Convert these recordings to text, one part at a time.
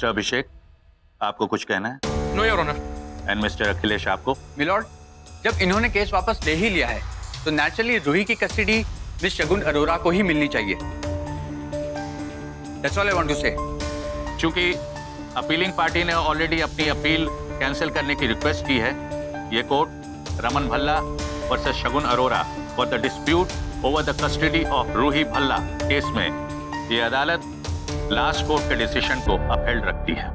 Mister अभिषेक आपको कुछ कहना है? No your honour and mister Akhilesh आपको? मिलॉर्ड जब इन्होंने केस वापस ले ही लिया है तो नेचुरली रूही की कस्टडी मिस शगुन अरोरा को ही मिलनी चाहिए। That's all I want to say चूँकि अपीलिंग पार्टी ने ऑलरेडी अपनी अपील कैंसिल करने की रिक्वेस्ट की है ये court Raman Bhalla versus Shagun Arora for the dispute over the custody of Ruhi Bhalla case में। ये अदालत लास्ट कोर्ट के डिसीज़न को अपहेल्ड रखती है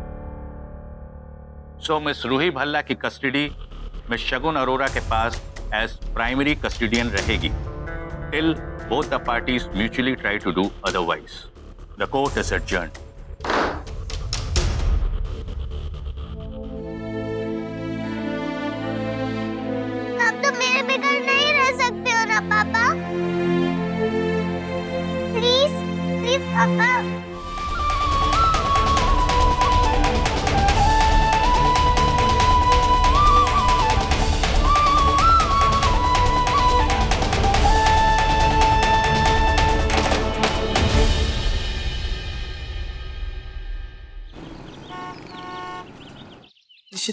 सो मिस रूही भल्ला की कस्टडी मिस शगुन अरोरा के पास एज प्राइमरी कस्टडियन रहेगी till both the parties mutually try to do otherwise. The court is adjourned. आप तो मेरे बगैर नहीं रह सकते हो ना, पापा प्लीज़ प्लीज़ पापा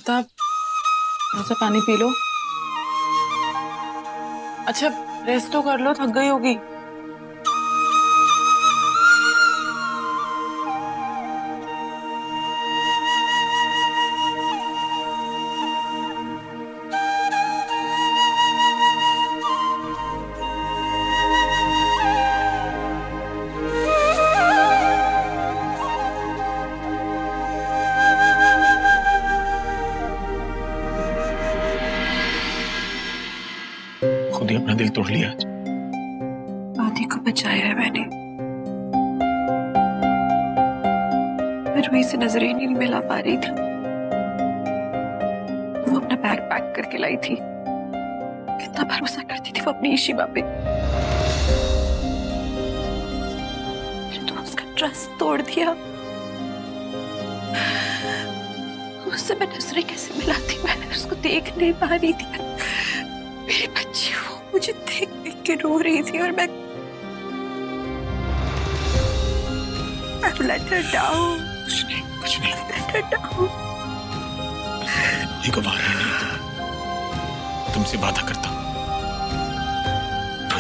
निशिता थोड़ा सा पानी पी लो। अच्छा रेस्ट तो कर लो थक गई होगी। अपना दिल तोड़ लिया। आदि को बचाया है मैंने। मैं रूही से नज़रें ही नहीं मिला पा रही थी। वो अपना बैग पैक करके लाई थी। कितना भरोसा करती थी वो अपनी इशिमा पे। तो उसका ट्रस्ट तोड़ दिया। उससे मैं नज़रें कैसे मिलाती? मैं उसको देख नहीं पा रही थी। मेरी बच्ची वो मुझे देख देख के रो रही थी और मैं I've let her कुछ नहीं कुछ नहीं Let her down. रूही नहीं तुमसे वादा करता हूँ।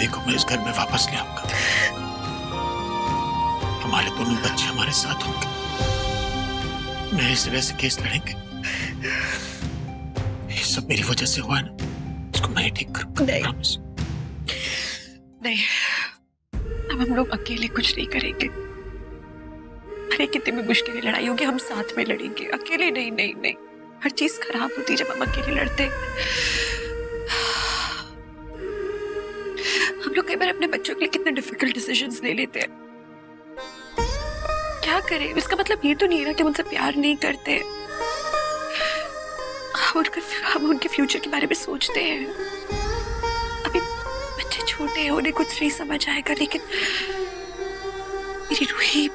को मैं इस घर में वापस ले आऊँगा। हमारे दोनों बच्चे हमारे साथ होंगे। मैं इस तरह से केस लड़ेंगे। ये सब मेरी वजह से हुआ है ना? इसको मैं ठीक करूँगा नहीं। नहीं। अब हम लोग अकेले कुछ नहीं करेंगे। अरे कितनी भी मुश्किलें लड़ाई होगी हम साथ में लड़ेंगे। अकेले नहीं नहीं नहीं। हर चीज़ खराब होती है जब हम अकेले लड़ते हम लोग कई बार अपने बच्चों के लिए कितने डिफ़िकल्ट डिसीजंस ले लेते हैं। क्या करें? इसका मतलब ये तो नहीं है ना कि हम उनसे प्यार नहीं करते। हम उनका हम उनके फ्यूचर के बारे में सोचते हैं। अभी बच्चे छोटे हैं, उन्हें कुछ नहीं समझ आएगा, लेकिन मेरी Ruhi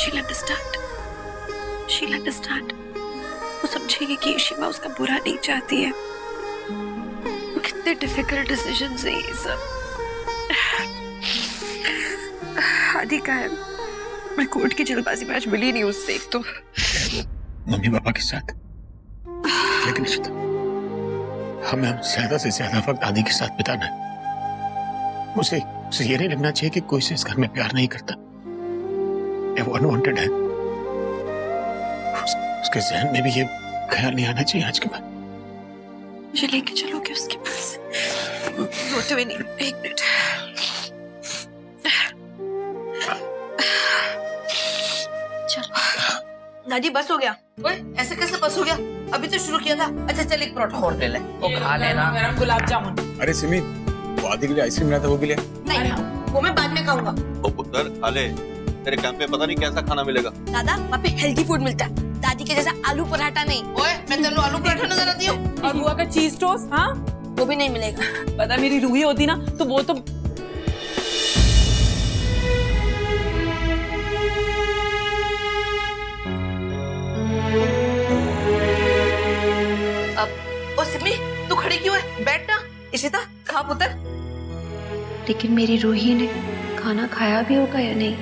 she'll understand she'll understand वो समझेगी कि शीमा उसका बुरा नहीं चाहती है। कितने डिफ़िकल्ट डिसीजंस हैं ये सब। आदि का है। मैं कोर्ट की जल्दबाजी में आज मिली नहीं उससे, एक तो मम्मी पापा के साथ। लेकिन हमें अब ज़्यादा से ज़्यादा वक्त आदि के साथ बिताना है। उसे उसे ये नहीं लगना चाहिए कि कोई से इस घर में प्यार नहीं करता। या वो अनवांटेड है। उस, उसके जहन में भी ये ख्याल नहीं आना चाहिए आज के बाद। मुझे लेके चलोगे उसके पास? रोते हुए नहीं एक मिनट। दादी बस हो गया। ओए ऐसे कैसे बस हो गया? अभी तो शुरू किया था। अच्छा चल एक परोठा और ले ले। वो खा लेना। गरम गुलाब जामुन। अरे सिमी वो आदि के लिए आइसक्रीम लाया था वो भी ले नहीं वो मैं बाद में खाऊँगा। ओ पुत्र खा ले। तेरे कैंप में पता नहीं कैसा खाना मिलेगा। दादा वहाँ पे हेल्दी फ़ूड मिलता है। दादी के जैसा आलू पराठा नहीं। ओए मैं तेरे आलू पराठा नज़र आती हूँ। और बुआ का चीज़ टोस्ट हाँ? वो भी नहीं मिलेगा। पता मेरी रूही होती ना तो वो तो बैठना। इशिता खा पुत्र। लेकिन मेरी रूही ने खाना खाया भी होगा या नहीं?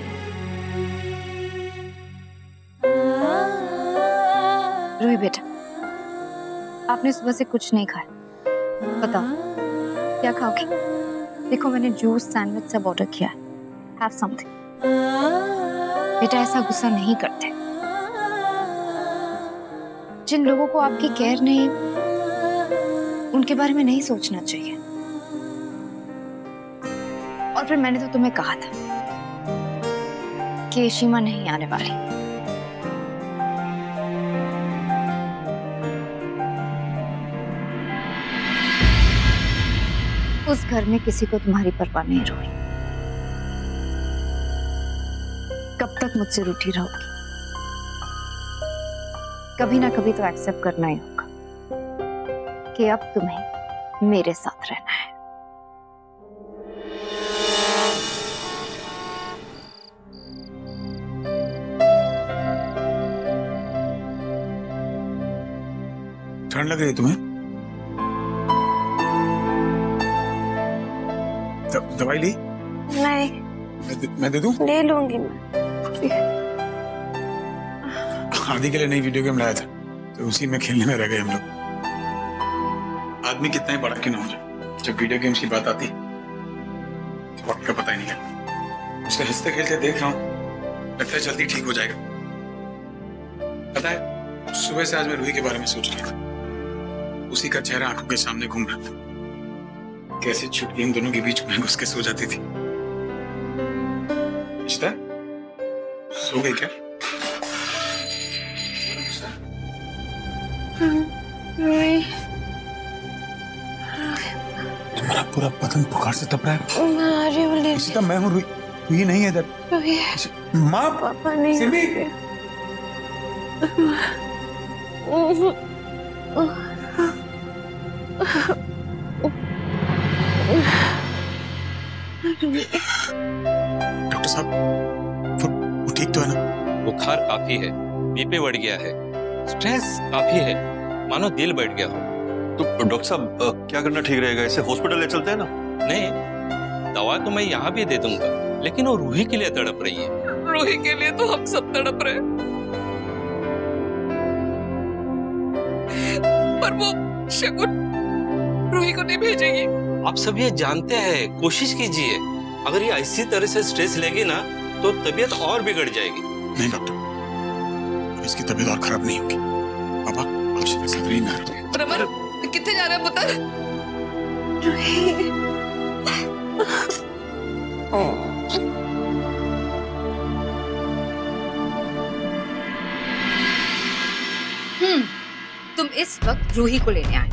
रूही बेटा आपने सुबह से कुछ नहीं खाया। बताओ क्या खाओगे? देखो मैंने जूस सैंडविच सब ऑर्डर किया है। हैव समथिंग बेटा ऐसा गुस्सा नहीं करते। जिन लोगों को आपकी केयर नहीं उनके बारे में नहीं सोचना चाहिए। और फिर मैंने तो तुम्हें कहा था कि शीमा नहीं आने वाली। उस घर में किसी को तुम्हारी परवाह नहीं रोई कब तक मुझसे रूठी रहोगी? कभी ना कभी तो एक्सेप्ट करना ही कि अब तुम्हें मेरे साथ रहना है। ठंड लग रही है तुम्हें? द, दवाई ली? नहीं। मैं दे, मैं दे दूँ? ले लूँगी मैं। आदि के लिए नई वीडियो गेम लाया था तो उसी में खेलने में रह गए हम लोग। आदमी कितना ही बड़ा क्यों ना हो। जाए जब वीडियो गेम्स की बात आती तो वक्त का पता ही नहीं लगता। उसे हँसते खेलते देख रहा हूँ, लगता है जल्दी ठीक हो जाएगा। पता है, सुबह से आज मैं रूही के बारे में सोच रहा था। उसी का चेहरा आँखों के सामने घूम रहा था। कैसे छुटकी हम दोनों के बीच में घुस के सो जाती थी। इश्ता सो गई क्या? रूही तुम्हारा पूरा बदन बुखार से तप रहा है। मैं आ रही हूँ ले इसी मैं हूँ रूही रूही नहीं है इधर। माँ पापा नहीं सिमी! डॉक्टर साहब वो, वो ठीक तो है ना? बुखार काफ़ी है बीपी बढ़ गया है। स्ट्रेस काफ़ी है। मानो दिल बैठ गया हो। तो डॉक्टर साहब क्या करना ठीक रहेगा? इसे हॉस्पिटल ले चलते हैं ना? नहीं दवा तो मैं यहाँ भी दे दूँगा लेकिन वो रूही के लिए तड़प रही है। रूही के लिए तो हम सब तड़प रहे पर वो शगुन रूही को नहीं भेजेगी। आप सब ये जानते हैं कोशिश कीजिए। अगर ये इसी तरह से स्ट्रेस लेगी ना तो तबीयत और बिगड़ जाएगी। नहीं डॉक्टर। अब इसकी तबीयत और खराब नहीं होगी। पापा आप मेरे साथ रही ना रमन कितने जा रहा है पुत्र? हम्म तुम इस वक्त रूही को लेने आए।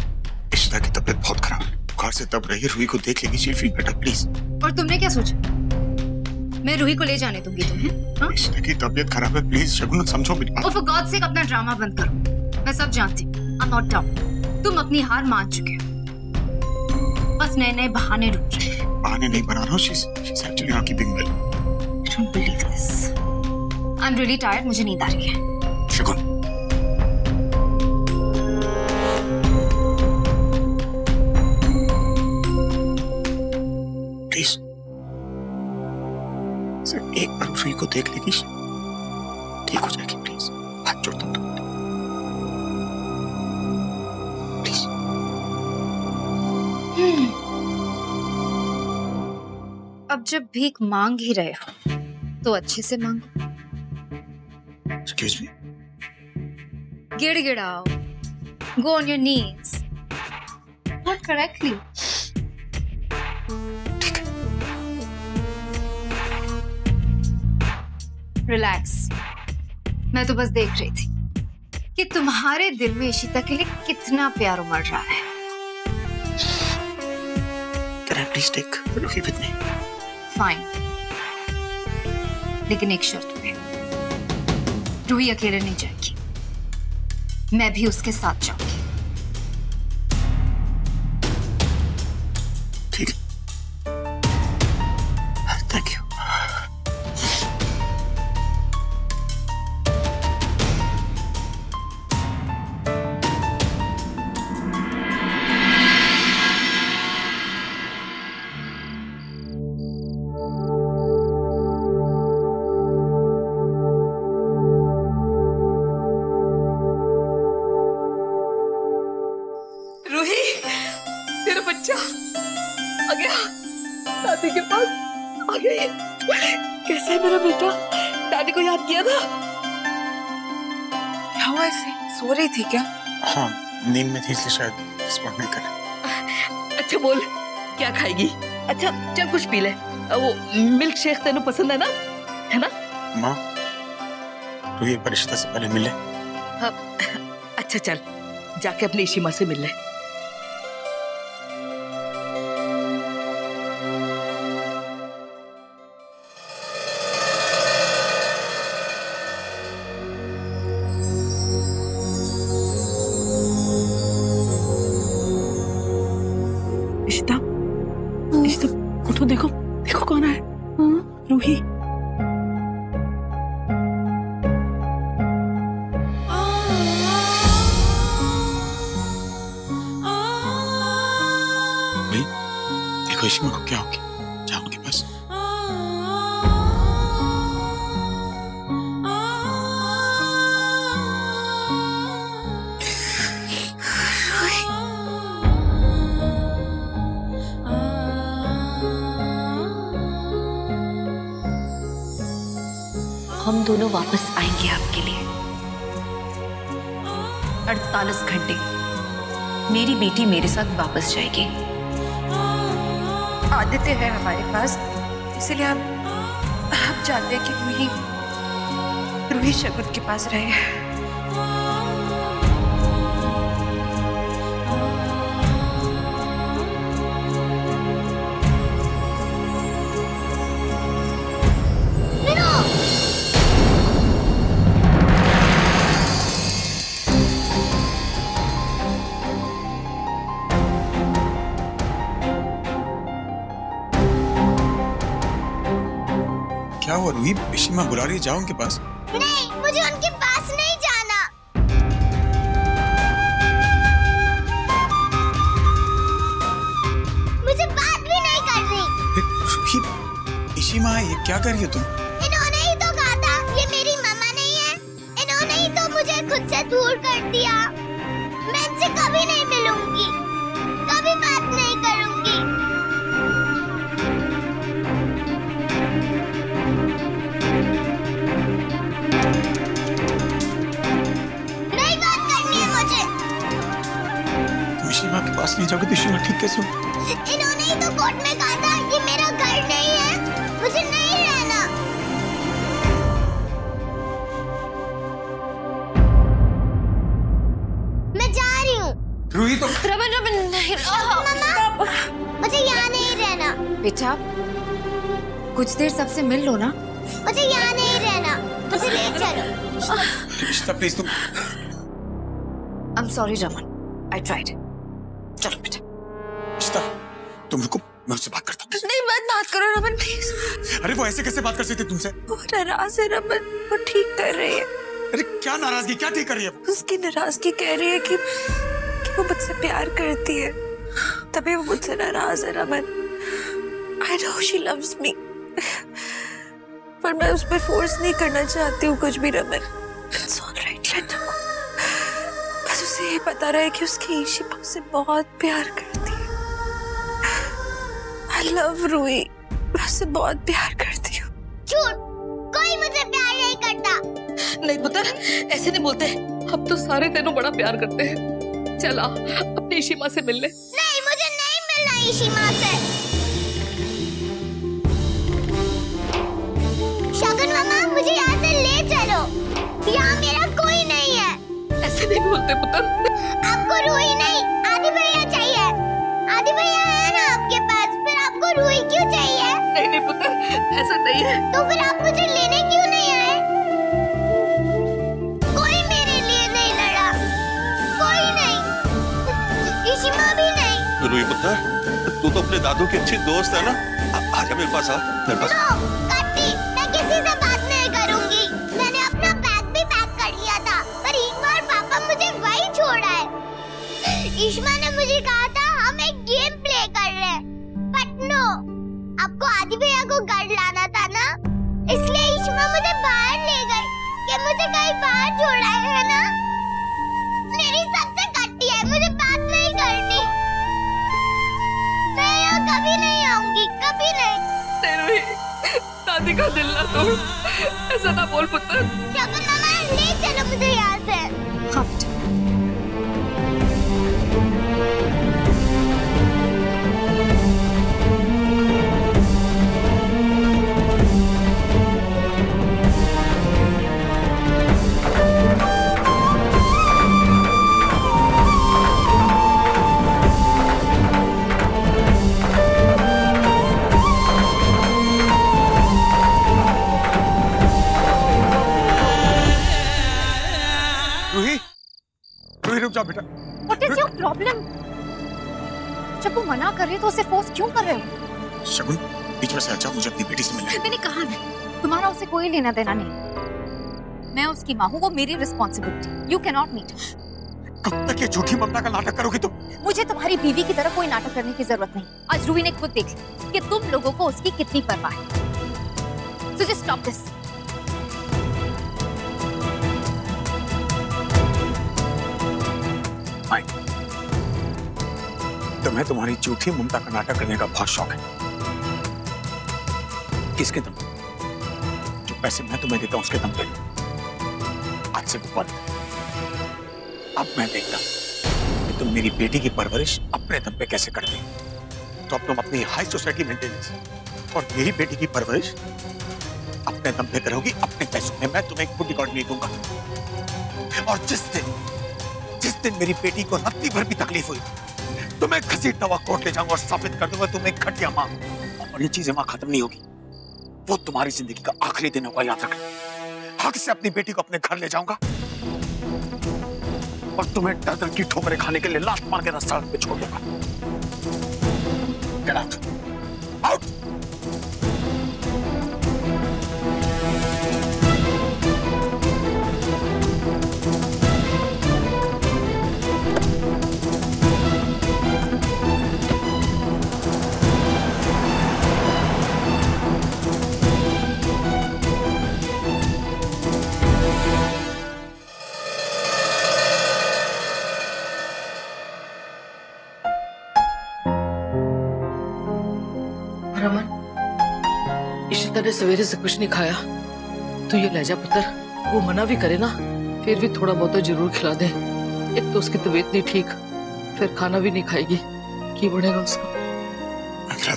इशिता की तबीयत बहुत खराब है। बुखार से तब रही रूही को देख लेगी फील बेटर प्लीज़ और तुमने क्या सोचा? मैं रूही को ले जाने दूँगी तुम्हें हाँ? इशिता की तबीयत खराब है प्लीज़ शगुन समझो मेरी और बात फॉर गॉड से अपना ड्रामा बंद करो। मैं सब जानती हूँ। आई नॉट डाउन तुम अपनी हार मान चुके हो। बस नए नए बहाने ढूंढ रहे बहाने नहीं बना रहा हूँ she's actually not keeping well I don't believe this. I'm really tired. मुझे नींद आ रही है। शगुन प्लीज़ एक बार रूही को देख लेगी। ठीक हो जाएगी प्लीज़ हाथ जोड़ता हूँ। अब जब भीख मांग ही रहे हो तो अच्छे से मांगो। Excuse me गिड़गिड़ाओ go on your knees not correctly relax मैं तो बस देख रही थी कि तुम्हारे दिल में इशिता के लिए कितना प्यार उमड़ रहा है। Can take please take with me fine लेकिन एक शर्त पे। रूही अकेले नहीं जाएगी। मैं भी उसके साथ जाऊँगी। कैसा है मेरा बेटा? दादी को याद किया था? क्या हुआ ऐसे सो रही थी क्या? हाँ नींद में थी इसलिए शायद रिस्पॉन्ड नहीं कर। अच्छा बोल क्या खाएगी? अच्छा चल कुछ पी ले। वो मिल्क शेक तेन पसंद है ना? है ना? माँ तू ये परिश्ता से पहले मिले हाँ, अच्छा चल जाके अपनी इशिमा से मिल ले। दोनों वापस आएँगे आपके लिए। अड़तालीस घंटे। मेरी बेटी मेरे साथ वापस जाएगी। आदित्य है हमारे पास। इसलिए हम आप जानते हैं कि रूही रूही शगुन के पास रहे। हुआ रूही इशिमा बुला रही है जाओ उनके पास। नहीं मुझे उनके पास नहीं जाना। मुझे बात भी नहीं करनी। रूही इशिमा ये क्या कर रही हो तुम? इन्होंने ही तो कहा था ये मेरी मम्मा नहीं है। इन्होंने ही तो मुझे खुद से दूर कर दिया। मैं इनसे कभी नहीं पास नहीं जाओगे तो इशिमा ठीक कैसे हो? इन्होंने ही तो कोर्ट में कहा था ये मेरा घर नहीं है। मुझे नहीं रहना। मैं जा रही हूँ। रूही तो रमन रमन नहीं मम्मा मुझे यहाँ नहीं रहना। बेटा कुछ देर सबसे मिल लो ना। मुझे यहाँ नहीं रहना। मुझे ले चलो। प्लीज़ तुम I am sorry Raman. I tried चलो बेटा तुम रुको मैं उससे बात करता हूँ। नहीं मत बात करो रमन प्लीज़ अरे वो ऐसे कैसे बात कर सकते तुमसे? वो नाराज़ है रमन वो ठीक कर रही है। अरे क्या नाराज़गी क्या ठीक कर रही है उसकी नाराज़गी कह रही है कि, कि वो मुझसे प्यार करती है। तभी वो मुझसे नाराज़ है Raman. I know she loves me पर मैं उस पर फोर्स नहीं करना चाहती हूँ कुछ भी रमन। इट्स उसे ये पता रहे कि उसकी ईशिमा से बहुत प्यार करती है। आई लव रूही मैं उससे बहुत प्यार करती हूँ। झूठ! कोई मुझे प्यार नहीं करता। नहीं पुत्र ऐसे नहीं बोलते। हम तो सारे तेनों बड़ा प्यार करते हैं। चला अपनी इशिमा से मिल ले नहीं मुझे नहीं मिलना इशिमा से। नहीं बोलते पुत्र आपको रूही नहीं आदि भैया चाहिए। आदि भैया है ना आपके पास फिर आपको रूही क्यों चाहिए? नहीं नहीं पुत्र ऐसा नहीं है। तो फिर आप मुझे लेने क्यों नहीं आए? कोई मेरे लिए नहीं लड़ा। कोई नहीं। इशिमा भी नहीं। रूही पुत्र तू तो अपने दादू की अच्छी दोस्त है ना? आ- आजा मेरे पास आ। मेरे पास। कभी नहीं आऊँगी कभी नहीं। तेरे ही दादी का दिल ना तोड़। ऐसा ना बोल पुत्र। शगुन मामा ले चलो मुझे यहाँ से हाँ रुक जाओ बेटा। व्हाट इज़ योर प्रॉब्लम जब वो मना कर रहे हैं तो उसे फोर्स क्यों कर रहे हो? शगुन बीच में से आ जाओ मुझे अपनी बेटी से मिलना है। मैंने कहा ना तुम्हारा उसे कोई लेना देना नहीं। मैं उसकी माँ हूँ वो मेरी responsibility you can not meet कब तक ये झूठी ममता का नाटक करोगी तुम? मुझे तुम्हारी बीवी की तरह कोई नाटक करने की ज़रूरत नहीं। आज रूही ने खुद देख लिया कि तुम लोगों को उसकी कितनी परवाह है। So just stop this. तुम्हें तुम्हारी झूठी ममता का नाटक करने का बहुत शौक है। किसके दम? जो पैसे मैं तुम्हें देता हूँ, उसके दम पे। आज से वो अब मैं देखता हूँ कि तुम मेरी बेटी की परवरिश अपने दम पे कैसे करते तो अब तुम अपनी हाई सोसाइटी मेंटेनेंस और मेरी बेटी की परवरिश अपने दम पे करोगी, अपने पैसों में मैं तुम्हें एक फुट रिकॉर्ड नहीं दूँगा। और जिस दिन दिन मेरी बेटी को रत्ती भर भी तकलीफ़ हुई। तो मैं घसीटता हुआ कोर्ट ले जाऊँगा और साबित कर दूँगा तुम एक घटिया माँ। और ये चीज़ें वहाँ खत्म नहीं होगी। वो तुम्हारी ज़िंदगी का आखिरी दिन होगा, याद रखना। हक से अपनी बेटी को अपने घर ले जाऊँगा। और तुम्हें डर डर की ठोकरें खाने के लिए लाश मार के रास्ता पे छोड़ दूँगा. Out. इशिता ने सवेरे से कुछ नहीं खाया। तो ये ले जा पुत्र, वो मना भी करे ना, फिर भी थोड़ा बहुत तो ज़रूर खिला दे। एक तो उसकी तबीयत नहीं ठीक, फिर खाना भी नहीं खाएगी। की बढ़ेगा उसका? मैं खिला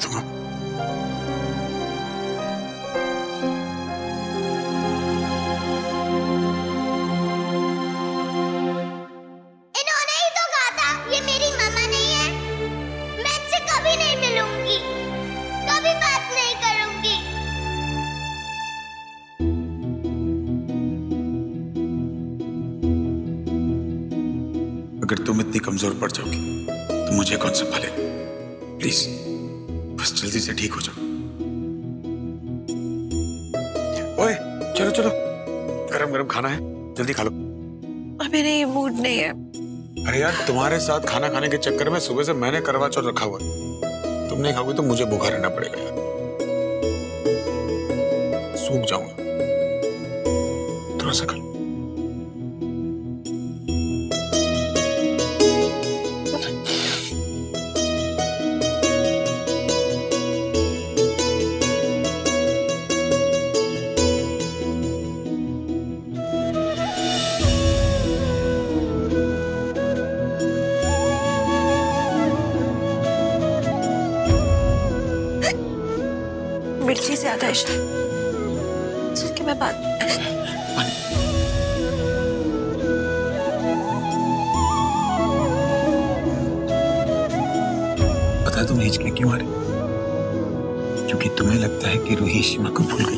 इतनी कमज़ोर पड़ जाओगी। तो मुझे कौन संभाले? प्लीज़ बस जल्दी से ठीक हो जाओ। ओए चलो चलो। गरम गरम खाना है। जल्दी खा लो। मेरे ये मूड नहीं है। अरे यार तुम्हारे साथ खाना खाने के चक्कर में सुबह से मैंने करवा चौथ रखा हुआ। है तुम नहीं खाओगे तो मुझे भूखा रहना पड़ेगा शायद सुन के मैं पता तुम्हें हिचके क्यों आ रही क्योंकि तुम्हें लगता है कि रूही सीमा को भूल गई।